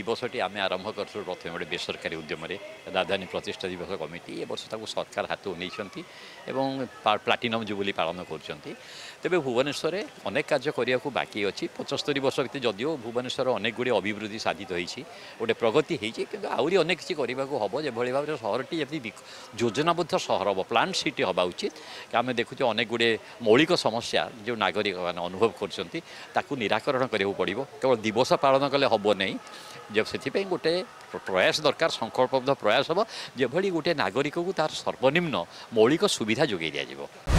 এই বর্ষটি আমি আরম্ভ করছু প্রথমে গোটে বেসরকারি উদ্যমে রাজধানী প্রতিষ্ঠা দিবস কমিটি এবর্ষ তাকে সরকার হাতে নেই এবং প্লাটিনম জুবুলি পালন করছেন তবে ভুবনেশ্বরে অনেক কাজ করা বাকি অছি পঁচস্তরি বর্ষ ভিত্তি যদিও ভুবনেশ্বর অনেকগুড়ি অভিবৃদ্ধি সাধিত হয়েছি গোটে প্রগতি হয়েছে কিন্তু আহরি অনেক কিছু করা হব যেভাবে ভাবে সহরটি যেমনি যোজনাবদ্ধ সহর হব প্লান সিটি হওয়া উচিত আমি দেখুছে অনেকগুড়ি মৌলিক সমস্যা যে নাগরিক মানে অনুভব করছেন তাকে নিরাকরণ করা পড়ব কেবল দিবস পালন কলে হব নাই ସେଥିପାଇଁ ଗୋଟେ ପ୍ରୟାସ ଦରକାର ସଂକଳ୍ପବଦ୍ଧ ପ୍ରୟାସ ହେବ ଯେଭଳି ଗୋଟେ ନାଗରିକକୁ ତାର ସର୍ବନିମ୍ନ ମୌଳିକ ସୁବିଧା ଯୋଗାଇ ଦିଆଯିବ